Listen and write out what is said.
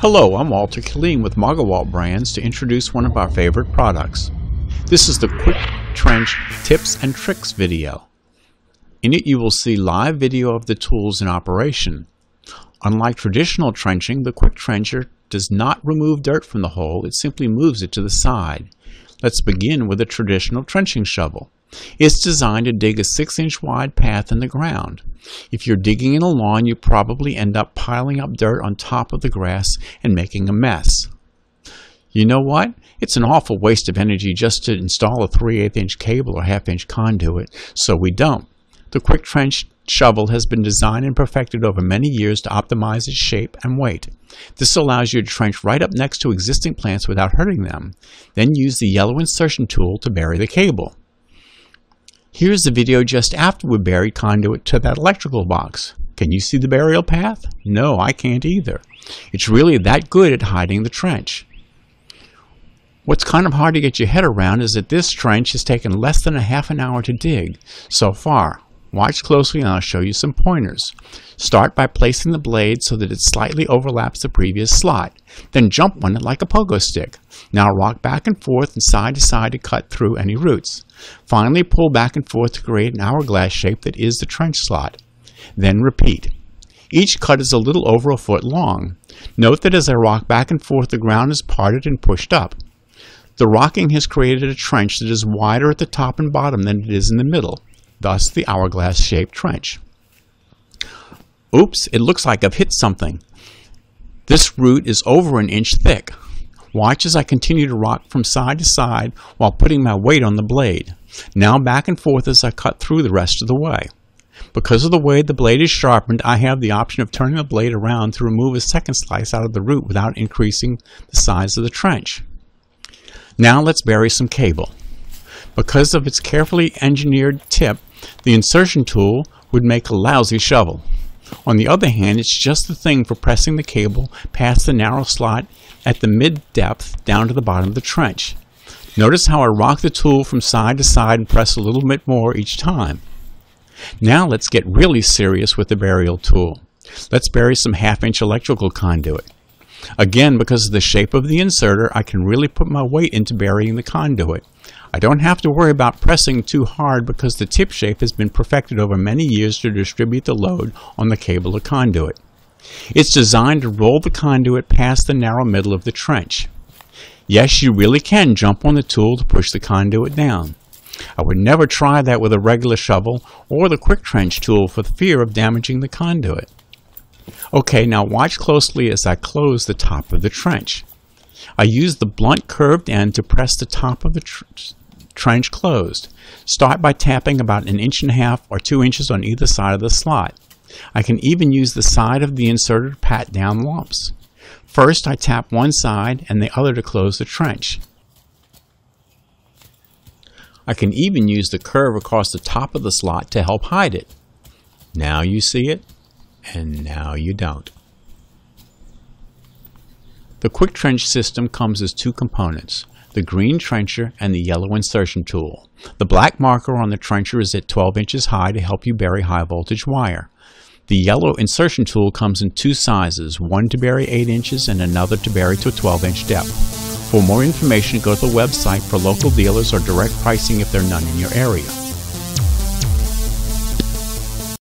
Hello, I'm Walter Killeen with MargaWalt Brands to introduce one of our favorite products. This is the Quick Trench Tips and Tricks video. In it you will see live video of the tools in operation. Unlike traditional trenching, the Quick Trencher does not remove dirt from the hole, it simply moves it to the side. Let's begin with a traditional trenching shovel. It's designed to dig a 6 inch wide path in the ground. If you're digging in a lawn, you probably end up piling up dirt on top of the grass and making a mess. You know what? It's an awful waste of energy just to install a 3 8 inch cable or half inch conduit, so we don't. The Quick Trench shovel has been designed and perfected over many years to optimize its shape and weight. This allows you to trench right up next to existing plants without hurting them. Then use the yellow insertion tool to bury the cable. Here's the video just after we buried conduit to that electrical box. Can you see the burial path? No, I can't either. It's really that good at hiding the trench. What's kind of hard to get your head around is that this trench has taken less than a half an hour to dig so far. Watch closely and I'll show you some pointers. Start by placing the blade so that it slightly overlaps the previous slot. Then jump on it like a pogo stick. Now rock back and forth and side to side to cut through any roots. Finally pull back and forth to create an hourglass shape that is the trench slot. Then repeat. Each cut is a little over a foot long. Note that as I rock back and forth the ground is parted and pushed up. The rocking has created a trench that is wider at the top and bottom than it is in the middle thus the hourglass-shaped trench. Oops, it looks like I've hit something. This root is over an inch thick. Watch as I continue to rock from side to side while putting my weight on the blade. Now back and forth as I cut through the rest of the way. Because of the way the blade is sharpened, I have the option of turning the blade around to remove a second slice out of the root without increasing the size of the trench. Now let's bury some cable. Because of its carefully engineered tip, the insertion tool would make a lousy shovel. On the other hand, it's just the thing for pressing the cable past the narrow slot at the mid-depth down to the bottom of the trench. Notice how I rock the tool from side to side and press a little bit more each time. Now let's get really serious with the burial tool. Let's bury some half-inch electrical conduit. Again, because of the shape of the inserter, I can really put my weight into burying the conduit. I don't have to worry about pressing too hard because the tip shape has been perfected over many years to distribute the load on the cable or conduit. It's designed to roll the conduit past the narrow middle of the trench. Yes, you really can jump on the tool to push the conduit down. I would never try that with a regular shovel or the quick trench tool for fear of damaging the conduit. Okay, now watch closely as I close the top of the trench. I use the blunt curved end to press the top of the tr trench closed. Start by tapping about an inch and a half or two inches on either side of the slot. I can even use the side of the inserter to pat down lumps. First, I tap one side and the other to close the trench. I can even use the curve across the top of the slot to help hide it. Now you see it, and now you don't. The quick trench system comes as two components, the green trencher and the yellow insertion tool. The black marker on the trencher is at 12 inches high to help you bury high voltage wire. The yellow insertion tool comes in two sizes, one to bury 8 inches and another to bury to a 12 inch depth. For more information, go to the website for local dealers or direct pricing if there are none in your area.